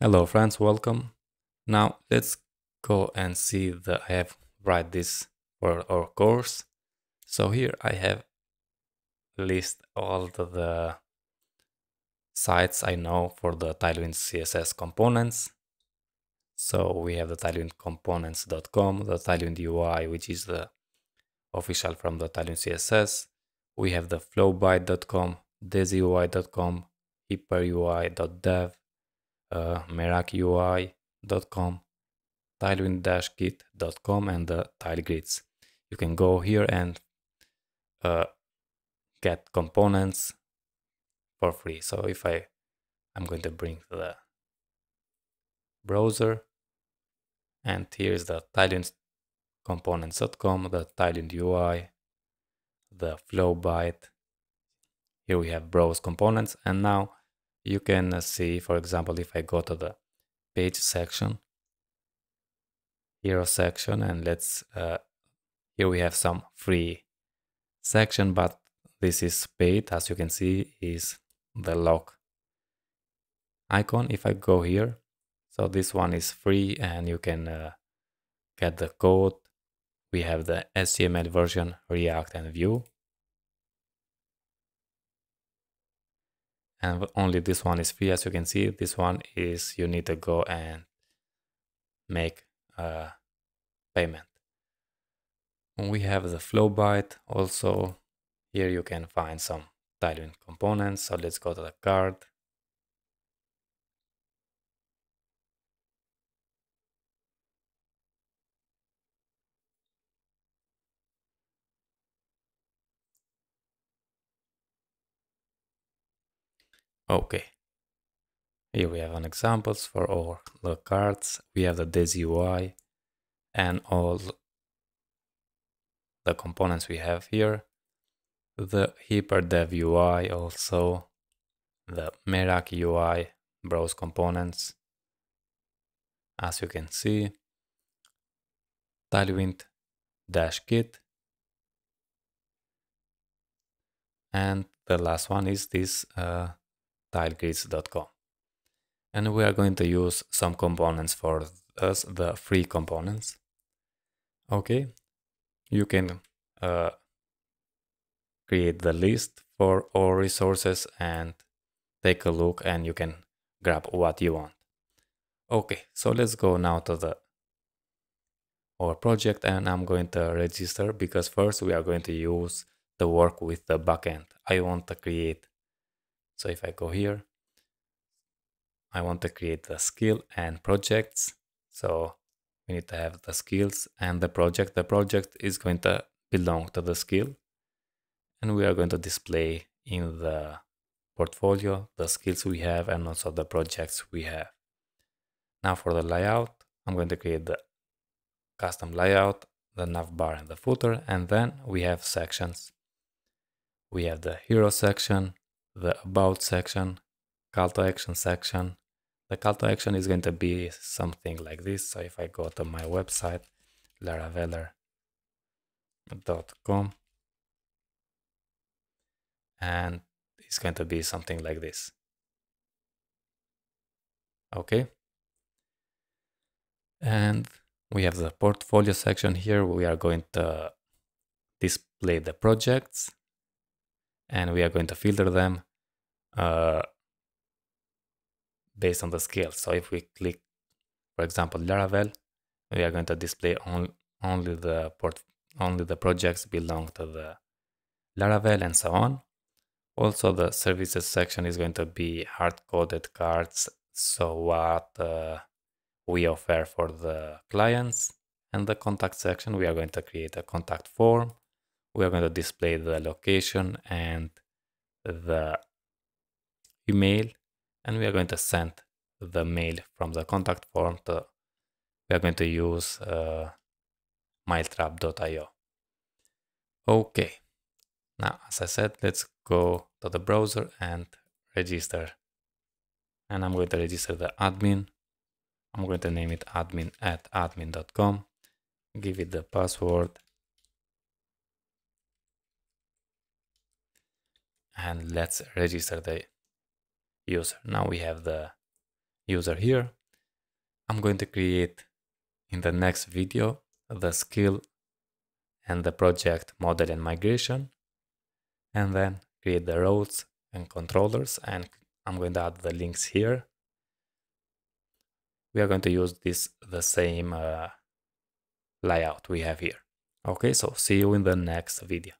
Hello friends, welcome. Now let's go and see that I have write this for our course. So here I have list all the sites I know for the Tailwind CSS components. So we have the tailwindcomponents.com, the Tailwind UI, which is the official from the Tailwind CSS. We have the flowbite.com, daisyui.com, hyperui.dev, uh, merakiui.com, tailwind-kit.com, and the tailgrids. You can go here and uh, get components for free. So if I, I'm going to bring the browser, and here is the Tailwind components.com, the Tailwind UI, the Flowbite. Here we have browse components, and now you can see, for example, if I go to the page section, hero section, and let's, uh, here we have some free section, but this is paid, as you can see, is the lock icon. If I go here, so this one is free and you can uh, get the code. We have the HTML version, React and Vue. And only this one is free as you can see. This one is you need to go and make a payment. We have the flowbite also. Here you can find some Tailwind components. So let's go to the card Okay. Here we have an examples for all the cards. We have the Daisy UI and all the components we have here. The HyperDev UI also, the Meraki UI browse components. As you can see, Tailwind dash kit. And the last one is this uh, tailgrids.com. And we are going to use some components for us, the free components. Okay, you can uh, create the list for all resources and take a look and you can grab what you want. Okay, so let's go now to the our project and I'm going to register because first we are going to use the work with the backend. I want to create so if I go here, I want to create the skill and projects. So we need to have the skills and the project. The project is going to belong to the skill. And we are going to display in the portfolio the skills we have and also the projects we have. Now for the layout, I'm going to create the custom layout, the navbar and the footer, and then we have sections. We have the hero section, the about section, call to action section. The call to action is going to be something like this. So if I go to my website, laraveller.com, and it's going to be something like this. Okay. And we have the portfolio section here. We are going to display the projects and we are going to filter them uh, based on the scale. So if we click, for example, Laravel, we are going to display on, only the port, only the projects belong to the Laravel and so on. Also, the services section is going to be hard-coded cards. So what uh, we offer for the clients and the contact section, we are going to create a contact form we are going to display the location and the email and we are going to send the mail from the contact form to we are going to use uh, mailtrap.io okay now as i said let's go to the browser and register. And i'm going to register the admin. I'm going to name it admin at admin.com give it the password and let's register the user. Now we have the user here. I'm going to create in the next video the skill and the project model and migration and then create the roles and controllers and I'm going to add the links here. We are going to use this the same uh, layout we have here. Okay, so see you in the next video.